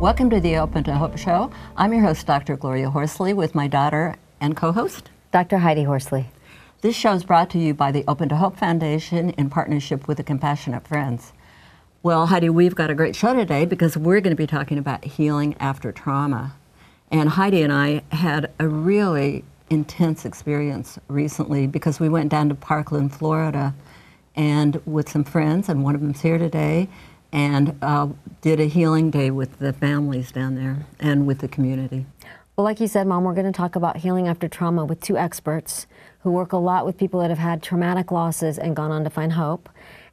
Welcome to the Open to Hope Show. I'm your host, Dr. Gloria Horsley, with my daughter and co host, Dr. Heidi Horsley. This show is brought to you by the Open to Hope Foundation in partnership with the Compassionate Friends. Well, Heidi, we've got a great show today because we're going to be talking about healing after trauma. And Heidi and I had a really intense experience recently because we went down to Parkland, Florida, and with some friends, and one of them's here today, and uh, did a healing day with the families down there and with the community. Well, like you said, Mom, we're going to talk about healing after trauma with two experts who work a lot with people that have had traumatic losses and gone on to find hope.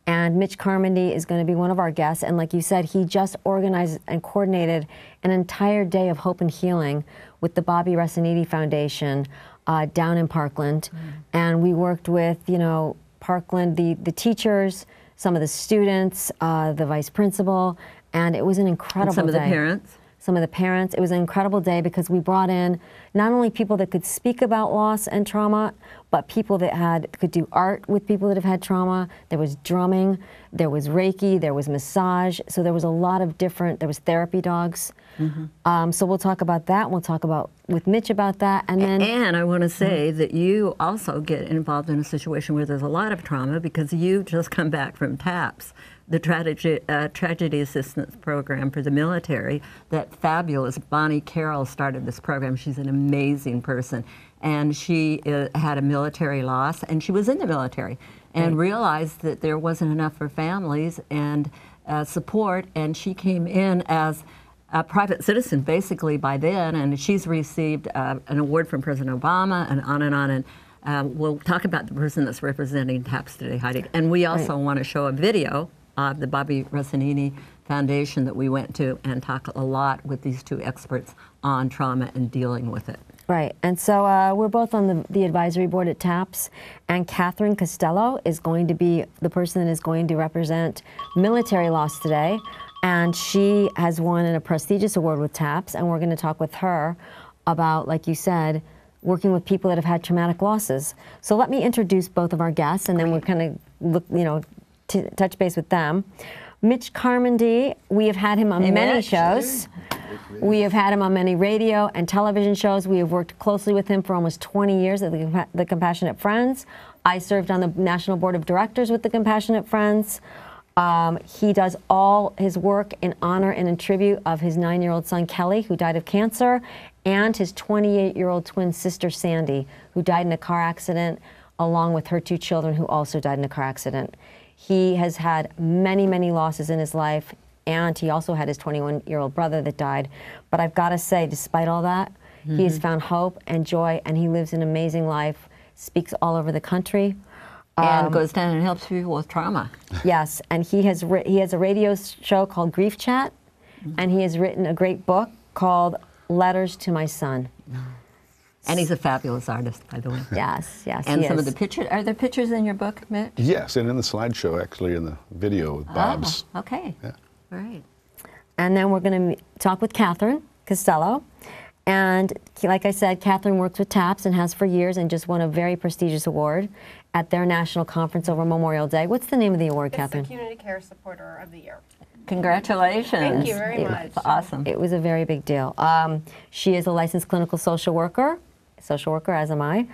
And Mitch Carmody is going to be one of our guests. And like you said, he just organized and coordinated an entire day of hope and healing with the Bobby Resciniti Foundation uh, down in Parkland. Mm. And we worked with, you know, Parkland, the, the teachers, some of the students, uh, the vice principal, and it was an incredible and some day. of the parents some of the parents. It was an incredible day because we brought in not only people that could speak about loss and trauma, but people that had could do art with people that have had trauma. There was drumming, there was Reiki, there was massage. So there was a lot of different. There was therapy dogs. Mm-hmm. Um, so we'll talk about that. We'll talk about with Mitch about that, and then. And I want to say mm-hmm. that you also get involved in a situation where there's a lot of trauma because you just come back from TAPS the tragedy, uh, tragedy assistance program for the military. That fabulous Bonnie Carroll started this program. She's an amazing person. And she uh, had a military loss, and she was in the military and right. realized that there wasn't enough for families and uh, support. And she came in as a private citizen basically by then, and she's received uh, an award from President Obama and on and on. And um, we'll talk about the person that's representing TAPS today, Heidi. And we also right. want to show a video of the Bobby Resciniti Foundation that we went to and talk a lot with these two experts on trauma and dealing with it. Right, and so uh, we're both on the, the advisory board at TAPS, and Katherine Castelo is going to be the person that is going to represent military loss today, and she has won a prestigious award with TAPS, and we're going to talk with her about, like you said, working with people that have had traumatic losses. So let me introduce both of our guests, and then we're kind of look, you know, touch base with them. Mitch Carmody, we have had him on hey, many Mitch. shows. We have had him on many radio and television shows. We have worked closely with him for almost 20 years at the, the Compassionate Friends. I served on the National Board of Directors with the Compassionate Friends. Um, he does all his work in honor and in tribute of his nine year old son Kelly, who died of cancer, and his 28 year old twin sister Sandy, who died in a car accident, along with her two children, who also died in a car accident. He has had many, many losses in his life, and he also had his 21 year old brother that died. But I've got to say, despite all that, mm-hmm. he has mm-hmm. found hope and joy, and he lives an amazing life, speaks all over the country. And um, goes down and helps people with trauma. Yes, and he has ri- he has a radio show called Grief Chat, mm-hmm. and he has written a great book called Letters to My Son. Mm-hmm. And he's a fabulous artist, by the way. Yes, yes. And some is. of the pictures are there pictures in your book, Mitch? Yes, and in the slideshow, actually, in the video with Bob's. Oh, okay. Yeah. All right. And then we're going to talk with Katherine Castelo. And like I said, Katherine works with TAPS and has for years and just won a very prestigious award at their national conference over Memorial Day. What's the name of the award, it's Katherine? the Community Care Supporter of the Year. Congratulations. Thank you very it much. awesome. It was a very big deal. Um, she is a licensed clinical social worker social worker, as am I.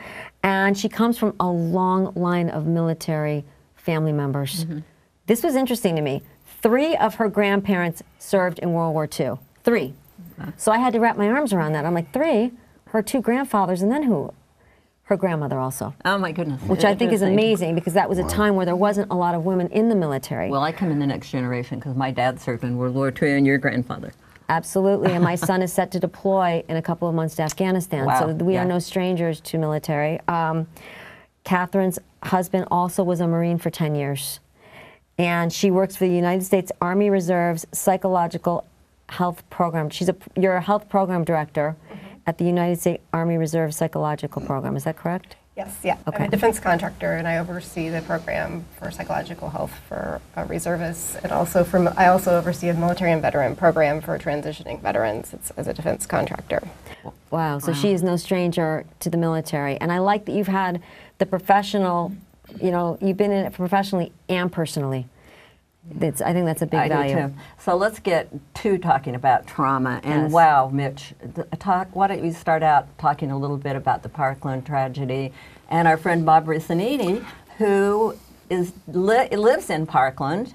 And she comes from a long line of military family members. Mm-hmm. This was interesting to me. Three of her grandparents served in World War II. 3 So I had to wrap my arms around that. I'm like, three? Her two grandfathers, and then who? Her grandmother also. Oh my goodness. Which I think is amazing because that was a time where there wasn't a lot of women in the military. Well, I come in the next generation because my dad served in World War II and your grandfather. Absolutely, and my son is set to deploy in a couple of months to Afghanistan. Wow. So we yeah. are no strangers to military. Um, Katherine's husband also was a Marine for 10 years. And she works for the United States Army Reserve's Psychological Health Program. She's a, you're a health program director mm-hmm. at the United States Army Reserve Psychological Program. Is that correct? Yes, yeah. Okay. I'm a defense contractor, and I oversee the program for psychological health for uh, reservists, and also from I also oversee a military and veteran program for transitioning veterans it's, as a defense contractor. Wow, so wow. she is no stranger to the military, and I like that you've had the professional, you know, you've been in it professionally and personally. That's, I think that's a big I value. do too. So let's get to talking about trauma. And Yes. wow, Mitch, talk. Why don't you start out talking a little bit about the Parkland tragedy and our friend Bob Resciniti, who is li- lives in Parkland,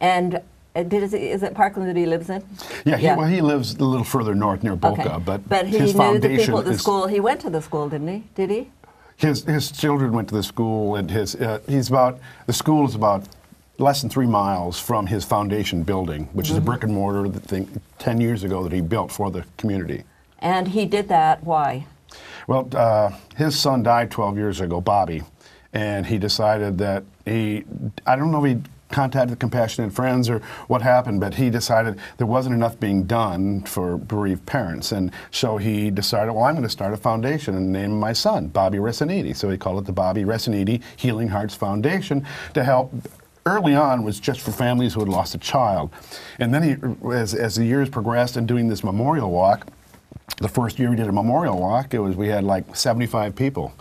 and uh, did, is, it, is it Parkland that he lives in? Yeah, he, well, he lives a little further north near Boca, but, he his knew the foundation people at the is school. He went to the school, didn't he? Did he? his his children went to the school, and his uh, he's about the school is about less than three miles from his foundation building, which Mm-hmm. is a brick and mortar that thing ten years ago that he built for the community. And he did that. Why? Well, uh, his son died 12 years ago, Bobby, and he decided that he, I don't know if he contacted Compassionate Friends or what happened, but he decided there wasn't enough being done for bereaved parents. And so he decided, well, I'm going to start a foundation and name my son, Bobby Resciniti. So he called it the Bobby Resciniti Healing Hearts Foundation to help early on was just for families who had lost a child. And then he, as, as the years progressed and doing this memorial walk, the first year we did a memorial walk, it was we had like 75 people.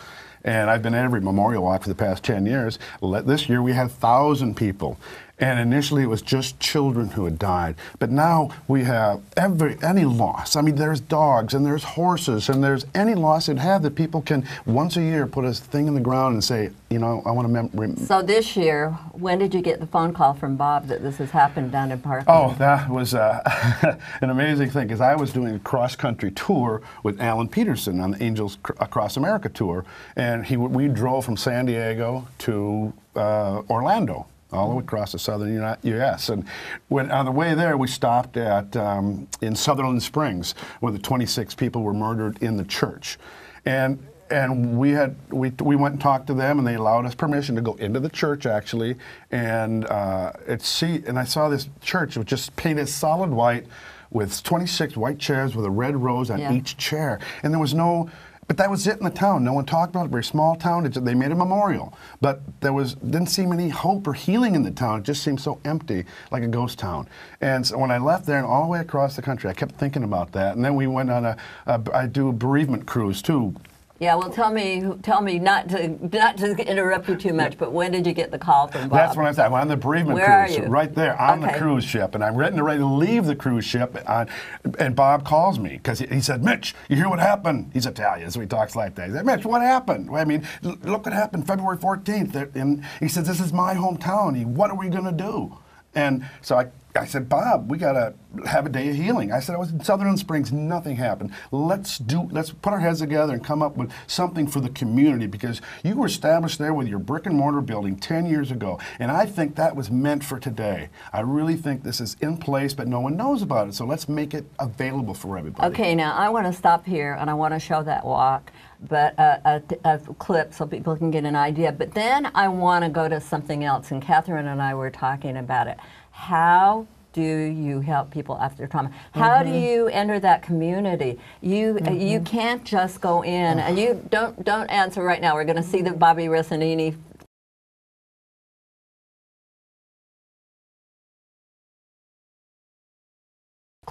And I've been at every memorial walk for the past 10 years. This year we had 1,000 people. And initially it was just children who had died. But now we have every any loss. I mean, there's dogs and there's horses and there's any loss it have that people can once a year put a thing in the ground and say, you know, I want to mem- rem- So this year, when did you get the phone call from Bob that this has happened down in Parkland? Oh, that was uh, an amazing thing because I was doing a cross country tour with Alan Pedersen on the Angels Cr- Across America tour, and he we drove from San Diego to uh, Orlando. All the way across the southern U.S. And when on the way there, we stopped at um, in Sutherland Springs, where the 26 people were murdered in the church, and and we had we, we went and talked to them and they allowed us permission to go into the church actually and uh, it see and I saw this church was just painted solid white with 26 white chairs with a red rose on Yeah. each chair and there was no but that was it in the town. No one talked about it. Very small town. It, ju- they made a memorial, but there was didn't seem any hope or healing in the town. It just seemed so empty, like a ghost town. And so when I left there and all the way across the country, I kept thinking about that. And then we went on a, a I do a bereavement cruise too, Yeah, well, tell me, tell me not to not to interrupt you too much, but when did you get the call from Bob? That's when I said, I'm on the bereavement Where are cruise, you? right there on Okay. the cruise ship, and I'm ready to ready to leave the cruise ship. On, and Bob calls me because he, he said, "Mitch, you hear what happened?" He's Italian, so he talks like that. He said, "Mitch, what happened?" Well, I mean, look what happened February 14th. And he said, "This is my hometown. He, what are we gonna do?" And so I, I said, Bob, we gotta have a day of healing. I said, I was in Sutherland Springs, nothing happened. Let's do, let's put our heads together and come up with something for the community because you were established there with your brick and mortar building 10 years ago. And I think that was meant for today. I really think this is in place, but no one knows about it. So let's make it available for everybody. Okay, now I want to stop here and I want to show that walk, but uh, a, a clip so people can get an idea. But then I want to go to something else, and Katherine and I were talking about it. How do you help people after trauma? How do you enter that community? You uh, you can't just go in and you don't don't answer right now. We're going to see the Bobby Resciniti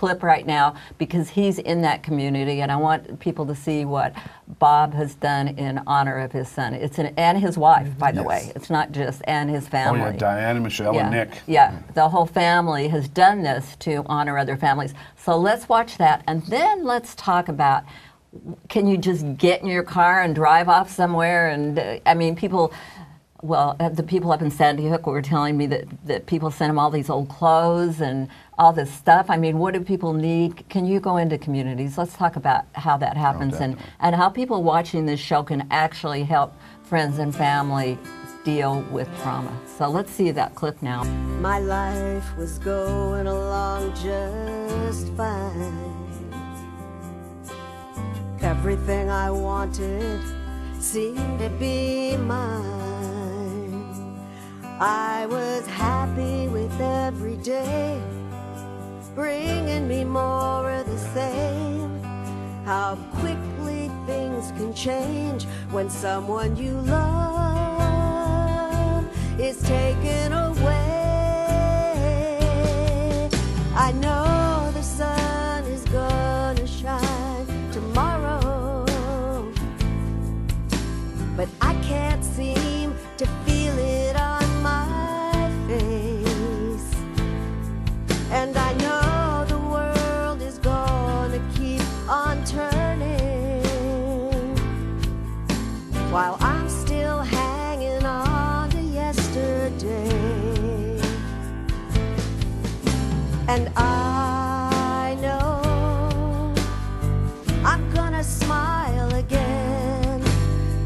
clip right now because he's in that community and I want people to see what Bob has done in honor of his son. It's an, and his wife, by the Yes. way. It's not just and his family. Oh, yeah, Diana, Michelle, yeah. and Nick. Yeah, the whole family has done this to honor other families. So let's watch that and then let's talk about can you just get in your car and drive off somewhere and uh, I mean people well, uh, the people up in Sandy Hook were telling me that, that people sent them all these old clothes and all this stuff. I mean, what do people need? Can you go into communities? Let's talk about how that oh, happens and, and how people watching this show can actually help friends and family deal with trauma. So let's see that clip now. My life was going along just fine. Everything I wanted seemed to be mine. I was happy with every day, bringing me more of the same. How quickly things can change when someone you love is taken away. I know And I know I'm gonna smile again,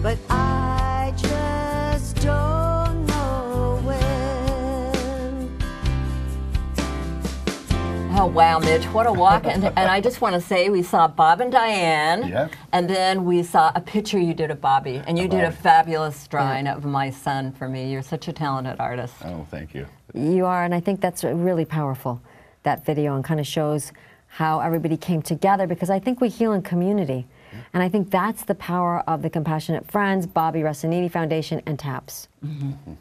but I just don't know when. Oh wow, Mitch, what a walk! and, and I just want to say, we saw Bob and Diane, Yep. and then we saw a picture you did of Bobby, and you Of did a fabulous drawing of my son for me. You're such a talented artist. Oh, thank you. You are, and I think that's really powerful, that video, and kind of shows how everybody came together because I think we heal in community. And I think that's the power of the Compassionate Friends, Bobby Resciniti Foundation, and TAPS. Mm-hmm. Mm-hmm.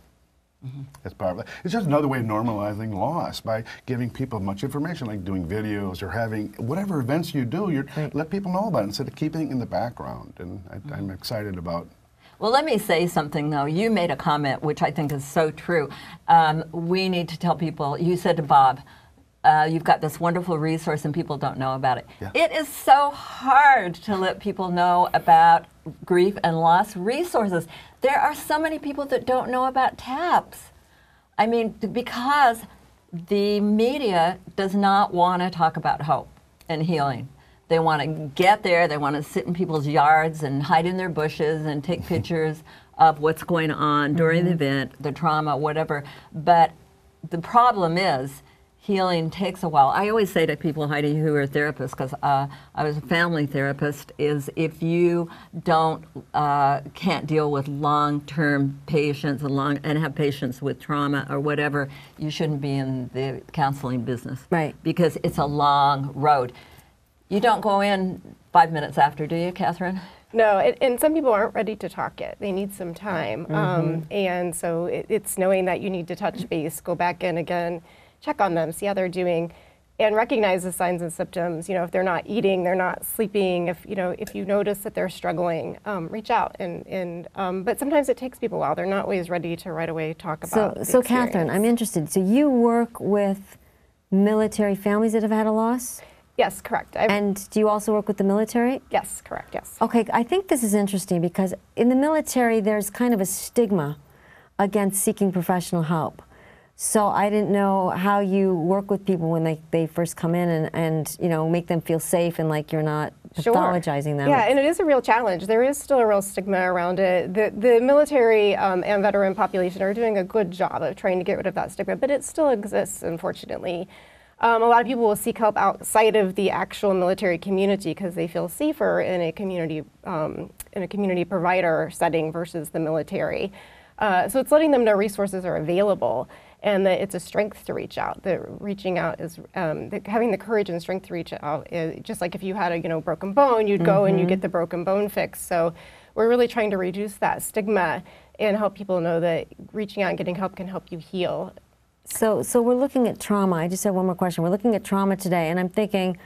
Mm-hmm. That's powerful. It's just another way of normalizing loss by giving people much information, like doing videos or having whatever events you do. You Right. let people know about it instead of keeping it in the background. And I, I'm excited about. Well, let me say something though. You made a comment which I think is so true. Um, we need to tell people. You said to Bob, uh, "You've got this wonderful resource and people don't know about it." Yeah. It is so hard to let people know about grief and loss resources. There are so many people that don't know about TAPS. I mean, because the media does not want to talk about hope and healing. They want to get there, they want to sit in people's yards and hide in their bushes and take pictures of what's going on during the event, the trauma, whatever. But the problem is, healing takes a while. I always say to people, Heidi, who are therapists, because uh, I was a family therapist, is if you don't uh, can't deal with long-term patients and long and have patients with trauma or whatever, you shouldn't be in the counseling business. Right. Because it's a long road. You don't go in five minutes after, do you, Katherine? No, it, and some people aren't ready to talk yet. They need some time. Um, and so it, it's knowing that you need to touch base, go back in again, check on them, see how they're doing, and recognize the signs and symptoms. You know, if they're not eating, they're not sleeping, if, you know, if you notice that they're struggling, um, reach out. And, and um, But sometimes it takes people a while. They're not always ready to right away talk So, about the so Katherine. I'm interested. So you work with military families that have had a loss, Yes, correct. I, and do you also work with the military? yes, correct, yes. Okay, I think this is interesting because in the military, there's kind of a stigma against seeking professional help. So I didn't know how you work with people when they, they first come in and, and you know make them feel safe and like you're not Sure. pathologizing them. Yeah, and it is a real challenge. There is still a real stigma around it. The, the military um, and veteran population are doing a good job of trying to get rid of that stigma, but it still exists, unfortunately. Um, a lot of people will seek help outside of the actual military community because they feel safer in a community um, in a community provider setting versus the military. Uh, so it's letting them know resources are available and that it's a strength to reach out. That reaching out is um, that having the courage and strength to reach out. Is, just like if you had a you know broken bone, you'd go and you get the broken bone fixed. So we're really trying to reduce that stigma and help people know that reaching out and getting help can help you heal. So, so we're looking at trauma. I just have one more question. We're looking at trauma today, and I'm thinking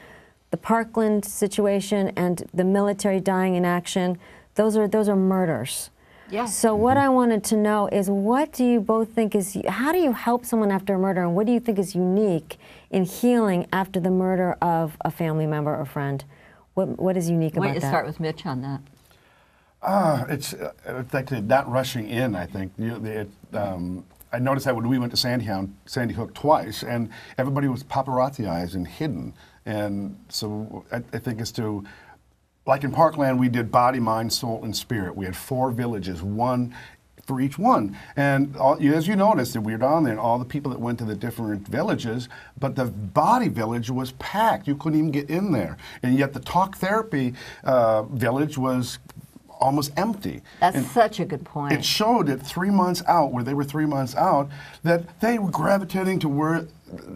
the Parkland situation and the military dying in action. Those are those are murders. Yeah. So what I wanted to know is what do you both think is how do you help someone after a murder, and what do you think is unique in healing after the murder of a family member or friend? What what is unique Why about don't you start with Mitch on that? Uh, it's uh, it's like the- not rushing in. I think you, it, um, I noticed that when we went to Sandy, Hound, Sandy Hook twice, and everybody was paparazziized and hidden. And so I, I think it's to, like in Parkland, we did body, mind, soul, and spirit. We had four villages, one for each one. And all, as you noticed, that we were down there, and all the people that went to the different villages, but the body village was packed. You couldn't even get in there. And yet the talk therapy uh, village was almost empty. That's And such a good point. it showed that three months out, where they were three months out, that they were gravitating to where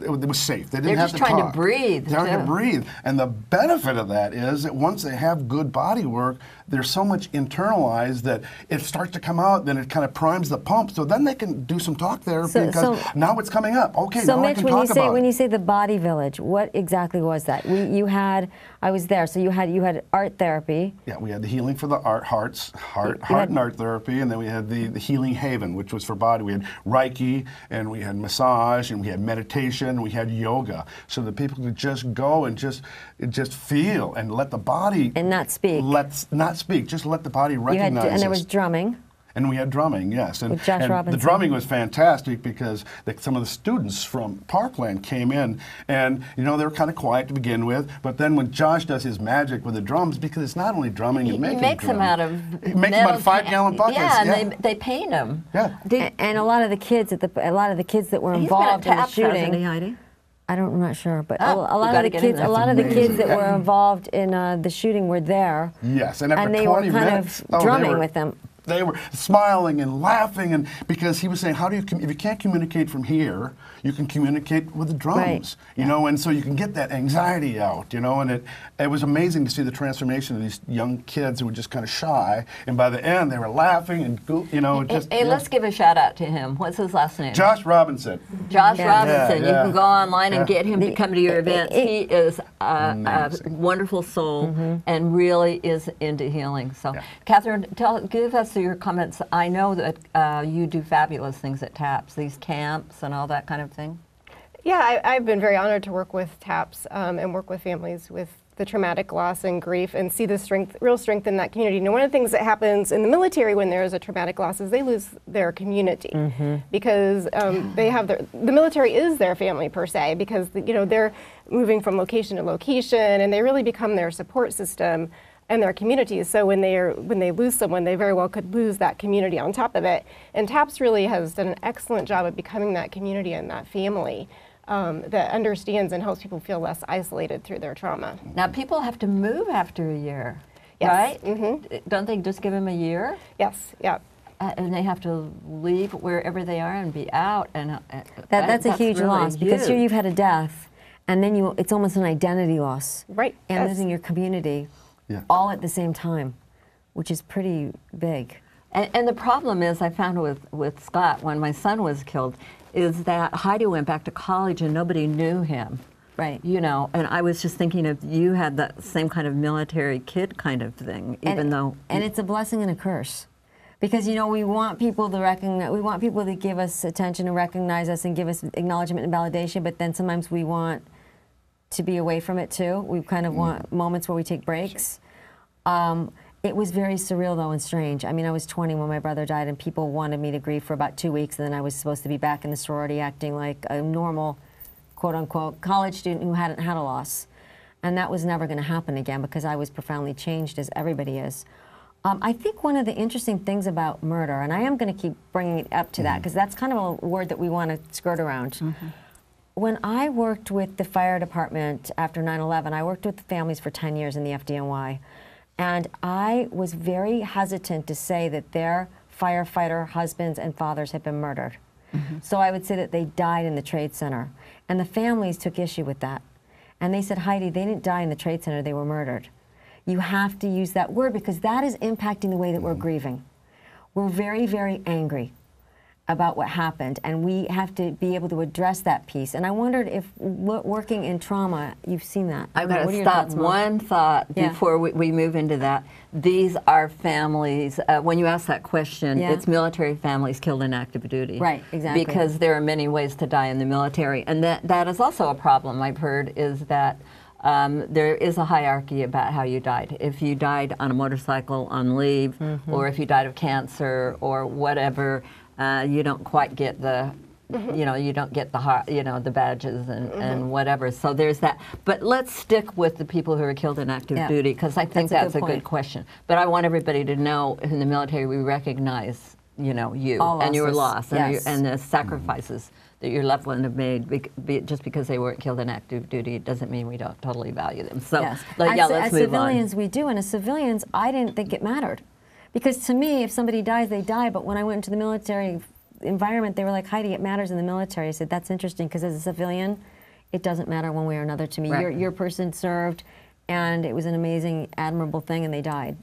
it was safe. They didn't They're have just to trying to breathe, They're trying to breathe. And the benefit of that is that once they have good body work, there's so much internalized that it starts to come out. Then it kind of primes the pump. So then they can do some talk therapy So- because so- now it's coming up. Okay, So now I Mitch, can when talk you say about when you say the body village, what exactly was that? We, you had I was there, so you had you had art therapy. Yeah, we had the healing for the art, hearts, heart, You heart had- and art therapy, and then we had the, the healing haven, which was for body. We had Reiki, and we had massage, and we had meditation. meditation, we had yoga, so that people could just go and just just feel and let the body And not speak. Let's not speak. Just let the body You had recognize. to, and there was drumming. And we had drumming, yes. And, With Josh and Robinson. the drumming was fantastic because the, some of the students from Parkland came in and, you know, they were kind of quiet to begin with. But then when Josh does his magic with the drums, because it's not only drumming He and making makes them drum, out of He makes them out of five can- gallon buckets. Yeah, and yeah. They, they paint them. Yeah. A- and a lot of the kids at the a lot of the kids that were He's been at involved in the Taps, hasn't he, shooting. Heidi? I don't, I'm not sure, but Oh, a, a lot of the kids, a lot of the kids that were involved in uh, the shooting were there, Yes, and after and they were kind minutes, of oh, drumming were- with them. They were smiling and laughing, and because he was saying, "How do you? If you can't communicate from here, you can communicate with the drums, Right. you know." And so you can get that anxiety out, you know. And it it was amazing to see the transformation of these young kids who were just kind of shy, and by the end they were laughing and go, you know, just. hey, yeah. let's give a shout out to him. What's his last name? Josh Robinson. Josh Yeah. Robinson. Yeah, You can go online and get him to come to your events. he is a, a wonderful soul Mm-hmm. and really is into healing. So, Yeah. Katherine, tell, give us your comments. I know that uh, you do fabulous things at TAPS, these camps and all that kind of thing. Yeah, I, I've been very honored to work with TAPS um, and work with families with the traumatic loss and grief and see the strength, real strength in that community. Now, one of the things that happens in the military when there is a traumatic loss is they lose their community because um, they have their, the military is their family per se because you know they're moving from location to location and they really become their support system and their communities. So when they are when they lose someone, they very well could lose that community on top of it. And TAPS really has done an excellent job of becoming that community and that family um, that understands and helps people feel less isolated through their trauma. Now, people have to move after a year, Yes. right? Mhm. Don't they just give them a year? Yes, yeah. Uh, and they have to leave wherever they are and be out. And uh, That, that's a huge really loss because here you've had a death, and then you it's almost an identity loss. Right, And yes. losing your community, Yeah. all at the same time, which is pretty big. And, and the problem is, I found with, with Scott when my son was killed, is that Heidi went back to college and nobody knew him. Right. You know, and I was just thinking if you had that same kind of military kid kind of thing, even and, though. and it's a blessing and a curse because you know we want people to recognize we want people to give us attention and recognize us and give us acknowledgement and validation but then sometimes we want to be away from it too. We kind of want moments where we take breaks. Um, it was very surreal though and strange. I mean i was 20 when my brother died and people wanted me to grieve for about two weeks and then i was supposed to be back in the sorority acting like a normal quote unquote college student who hadn't had a loss. And that was never going to happen again because I was profoundly changed, as everybody is. Um, I think one of the interesting things about murder, and I am going to keep bringing it up to that because that's kind of a word that we want to skirt around. When I worked with the fire department after 9 11, I worked with the families for 10 years in the FDNY. And I was very hesitant to say that their firefighter husbands and fathers had been murdered. Mm-hmm. So I would say that they died in the trade center. And the families took issue with that. And they said, Heidi, they didn't die in the trade center, they were murdered. You have to use that word because that is impacting the way that we're mm-hmm. grieving. We're very, very angry about what happened, and we have to be able to address that piece. And I wondered if wo- working in trauma, you've seen that. I've got to stop one thought Yeah. before we, we move into that. These are families. Uh, when you ask that question, Yeah. it's military families killed in active duty. Right, exactly. Because there are many ways to die in the military, and that that is also a problem. I've heard is that. Um, there is a hierarchy about how you died. If you died on a motorcycle on leave, Mm-hmm. or if you died of cancer, or whatever, uh, you don't quite get the you know, you don't get the you know the badges and, Mm-hmm. and whatever. So there's that. But let's stick with the people who are killed in active Yeah. duty because I think That's that's, a a, good good question. But I want everybody to know in the military we recognize you know you All and your loss and, yes. your, and the sacrifices that your loved one have made. Bec- be, just because they weren't killed in active duty, it doesn't mean we don't totally value them. So Yes. as, yeah, let's as move civilians, we do, and as civilians, I didn't think it mattered, because to me, if somebody dies, they die. But when I went into the military environment, they were like, "Heidi, it matters in the military." I said, "That's interesting," because as a civilian, it doesn't matter one way or another to me. Right. Your your person served, and it was an amazing, admirable thing, and they died.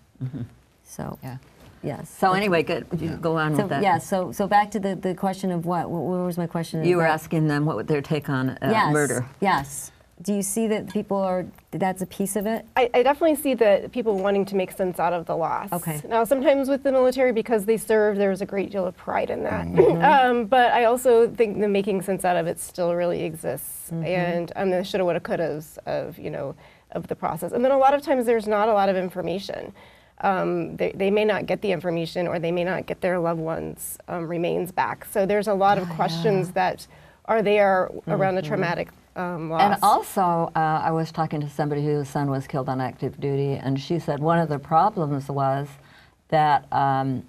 So. Yeah. yes. So anyway, good. You go on So with that. yeah, so so back to the, the question of what? What, was my question? You were About- asking them what would their take on uh, yes, murder. Yes. Do you see that people are, that's a piece of it? I, I definitely see that people wanting to make sense out of the loss. Okay. Now, sometimes with the military, because they serve, there's a great deal of pride in that. Mm-hmm. um, but I also think the making sense out of it still really exists, Mm-hmm. and um, the shoulda, woulda, couldas of you know of the process. And then a lot of times there's not a lot of information. Um, they, they may not get the information, or they may not get their loved ones' um, remains back. So there's a lot of questions that are there around a traumatic um, loss. And also, uh, I was talking to somebody whose son was killed on active duty, and she said one of the problems was that um,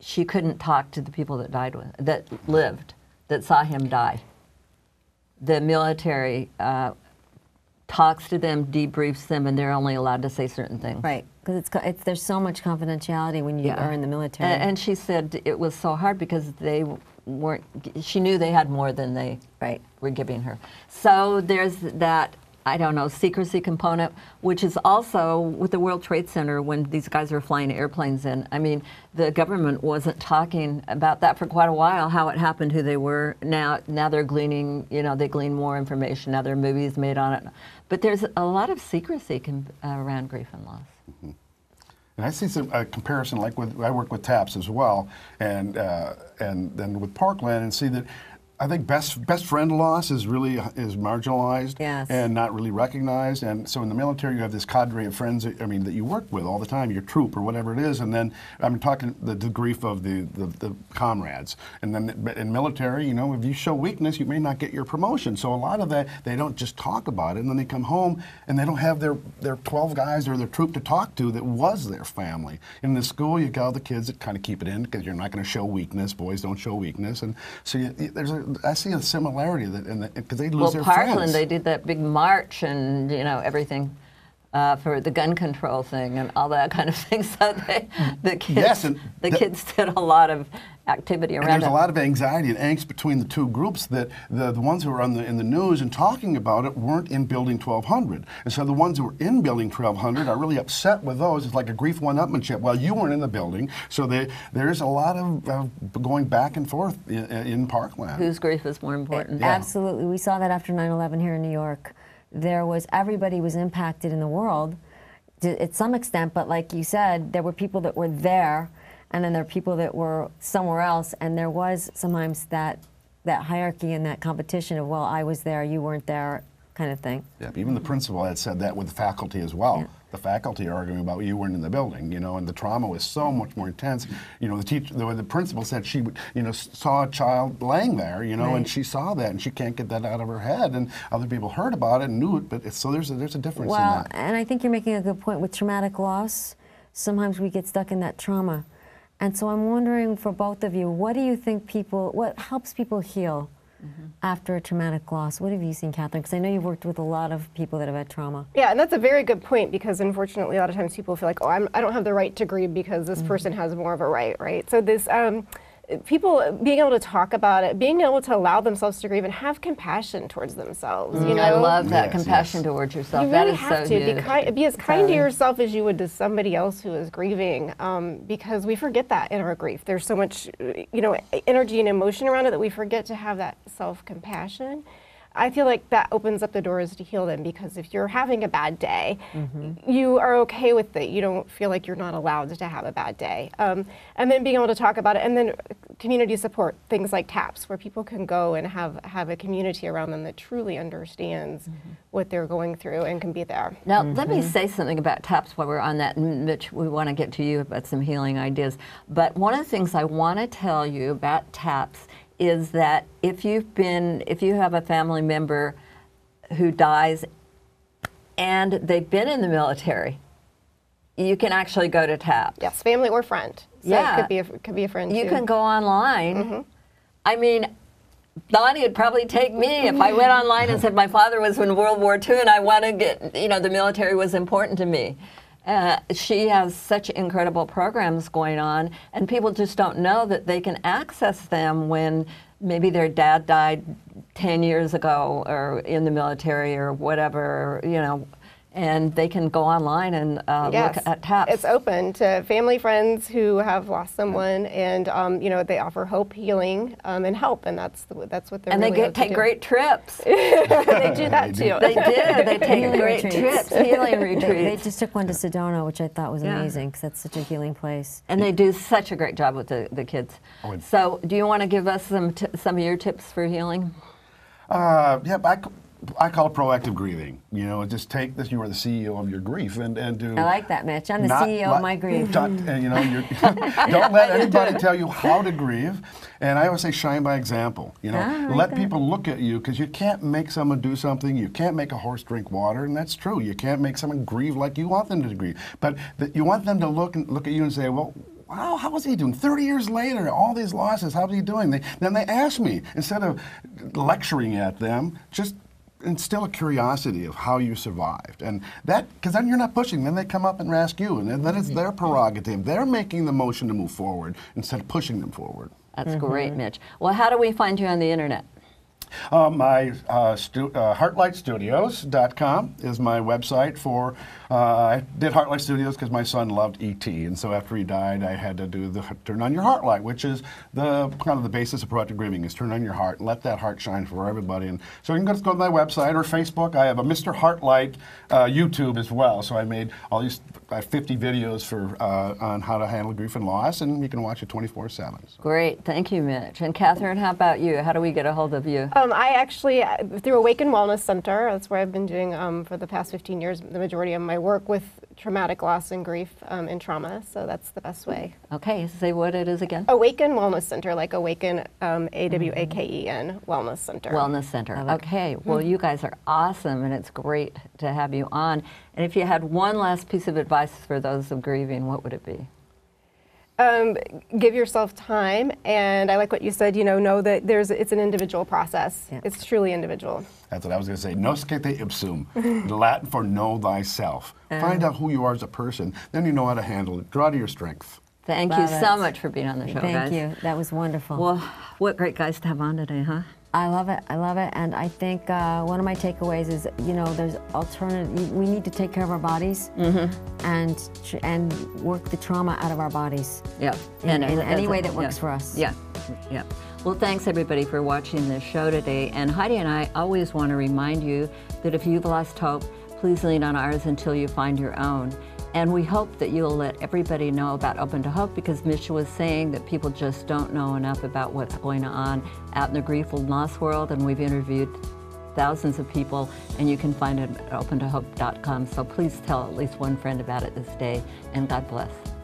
she couldn't talk to the people that died with, that lived, that saw him die. The military uh, talks to them, debriefs them, and they're only allowed to say certain things. Right. Because it's, it's, there's so much confidentiality when you are in the military. And, and she said it was so hard because they weren't. She knew they had more than they Right. were giving her. So there's that. I don't know secrecy component, which is also with the World Trade Center when these guys are flying airplanes in. I mean, the government wasn't talking about that for quite a while. How it happened, who they were. Now, now they're gleaning. You know, they glean more information. Now there are movies made on it. But there's a lot of secrecy com- around grief and loss. Mm-hmm. And I see some a comparison, like with I work with TAPS as well, and uh, and then with Parkland, and see that I think best best friend loss is really is marginalized Yes. and not really recognized. And so in the military, you have this cadre of friends. that- I mean, that you work with all the time, your troop or whatever it is. And then I'm talking the, the grief of the, the, the comrades. And then in military, you know, if you show weakness, you may not get your promotion. So a lot of that they don't just talk about it, and then they come home and they don't have their their 12 guys or their troop to talk to that was their family. In the school, you got all the kids that kind of keep it in because you're not going to show weakness. Boys don't show weakness, and so you, you- there's a I see a similarity that in because they lose well, their Parkland, friends. they did that big march and you know everything uh, for the gun control thing and all that kind of thing. So they, the kids, Yes, the the- kids did a lot of activity And there's it. a lot of anxiety and angst between the two groups that the, the ones who were on the, in the news and talking about it weren't in Building 1200. And so the ones who were in Building 1200 are really upset with those. It's like a grief one-upmanship. Well, you weren't in the building. So they, there's a lot of uh, going back and forth in, in Parkland. Whose grief is more important? Absolutely. We saw that after 9 11 here in New York. There was, everybody was impacted in the world to, at some extent, but like you said, there were people that were there, and then there are people that were somewhere else, and there was sometimes that, that hierarchy and that competition of, well, I was there, you weren't there, kind of thing. Yeah, even the principal had said that with the faculty as well. Yeah. The faculty are arguing about you weren't in the building, you know, and the trauma was so much more intense. You know, the teacher, the, the principal said she, you know, saw a child laying there, you know, and she saw that and she can't get that out of her head. And other people heard about it and knew it, but it's, so there's a, there's a difference in Well, that. and I think you're making a good point with traumatic loss. Sometimes we get stuck in that trauma. And so I'm wondering for both of you, what do you think people, what helps people heal after a traumatic loss? What have you seen, Katherine? Because I know you've worked with a lot of people that have had trauma. Yeah, and that's a very good point because unfortunately, a lot of times people feel like, oh, I'm, I don't have the right to grieve because this person has more of a right, right? So this, um, people being able to talk about it, being able to allow themselves to grieve and have compassion towards themselves. You know, I love that Yes, compassion yes. towards yourself. You that really is have so to be, huge. kind, be as kind to yourself as you would to somebody else who is grieving, um, because we forget that in our grief. There's so much, uh, you know, energy and emotion around it that we forget to have that self-compassion. I feel like that opens up the doors to heal them because if you're having a bad day, mm-hmm. you are okay with it. You don't feel like you're not allowed to have a bad day. Um, and then being able to talk about it, and then uh, community support, things like TAPS, where people can go and have, have a community around them that truly understands mm-hmm. what they're going through and can be there. Now, let me mm-hmm. say something about TAPS while we're on that, Mitch, we want to get to you about some healing ideas. But one of the things I want to tell you about TAPS is that if you've been, if you have a family member who dies and they've been in the military, you can actually go to TAPS. Yes, family or friend. So Yeah. it could be a, could be a friend You too. can go online. Mm-hmm. I mean, Bonnie would probably take me if I went online and said my father was in World War II and I want to get, you know, the military was important to me. Uh, she has such incredible programs going on, and people just don't know that they can access them when maybe their dad died 10 years ago or in the military or whatever, you know. And they can go online and uh, Yes, look at TAPS. it's open to family, friends who have lost someone, and um, you know they offer hope, healing, um, and help, and that's the, that's what they're and they really get out to take do. great trips. they do that They do. too. they do. They take Healing great retreats. trips, healing They, they just took one to Sedona, which I thought was Yeah. amazing because that's such a healing place. And they do such a great job with the, the kids. Oh, So, do you want to give us some t- some of your tips for healing? Uh, yeah, I, c- I call it proactive grieving. You know, just take this. You are the CEO of your grief, and and do. I like that, Mitch. I'm the not CEO of my grief. Don't, uh, you know, don't let anybody tell you how to grieve. And I always say, shine by example. You know, Ah, let people look at you because you can't make someone do something. You can't make a horse drink water, and that's true. You can't make someone grieve like you want them to grieve. But th- you want them to look and look at you and say, well. Wow, how is he doing? 30 years later, all these losses, how's he doing? They, then they ask me, instead of lecturing at them, just instill a curiosity of how you survived. And that, because then you're not pushing, then they come up and ask you, and then then it's their prerogative. They're making the motion to move forward instead of pushing them forward. That's great, Mitch. Well, how do we find you on the internet? Uh, my uh, stu- uh, heartlightstudios.com is my website for. Uh, I did Heartlight Studios because my son loved ET, and so after he died, I had to do the Turn On Your Heart Light, which is the kind of the basis of proactive grieving is turn on your heart and let that heart shine for everybody. And so you can just go to my website or Facebook. I have a Mr. Heartlight uh, YouTube as well. So I made all these I 50 videos for uh, on how to handle grief and loss, and you can watch it 24/7. Great, thank you, Mitch. And Katherine, how about you? How do we get a hold of you? Um, I actually, uh, through Awaken Wellness Center, that's where I've been doing um, for the past 15 years, the majority of my work with traumatic loss and grief um, and trauma. So that's the best way. Okay, say what it is again. Awaken Wellness Center, like Awaken, um, A W A K E N Wellness Center. Wellness Center. Okay, well, you guys are awesome, and it's great to have you on. And if you had one last piece of advice for those of grieving, what would it be? Um, give yourself time, and I like what you said. You know, know that there's it's an individual process. Yeah. It's truly individual. That's what I was going to say. Nosce te ipsum, the Latin for know thyself. Find out who you are as a person, then you know how to handle it. Draw to your strength. Thank Love you so much for being on the show, Thank guys. you. That was wonderful. Well, what great guys to have on today, huh? I love it. I love it. And I think uh, one of my takeaways is, you know, there's alternative. We need to take care of our bodies and tr- and work the trauma out of our bodies. Yeah. In- uh, in any way that works Yeah. for us. Yeah. Yeah. Well, thanks everybody for watching this show today. And Heidi and I always want to remind you that if you've lost hope, please lean on ours until you find your own. And we hope that you'll let everybody know about Open to Hope because Misha was saying that people just don't know enough about what's going on out in the grief and loss world. And we've interviewed thousands of people, and you can find it at opentohope.com. So please tell at least one friend about it this day, and God bless.